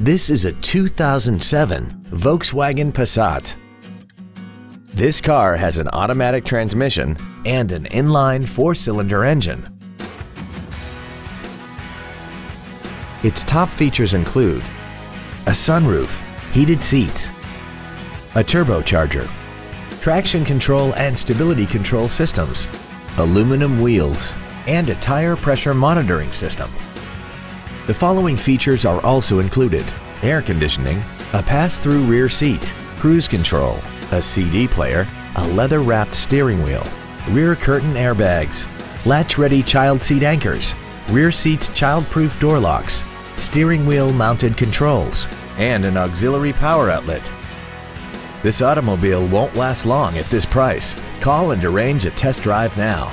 This is a 2007 Volkswagen Passat. This car has an automatic transmission and an inline four-cylinder engine. Its top features include a sunroof, heated seats, a turbocharger, traction control and stability control systems, aluminum wheels, and a tire pressure monitoring system. The following features are also included. Air conditioning, a pass-through rear seat, cruise control, a CD player, a leather-wrapped steering wheel, rear curtain airbags, latch-ready child seat anchors, rear seat child-proof door locks, steering wheel mounted controls, and an auxiliary power outlet. This automobile won't last long at this price. Call and arrange a test drive now.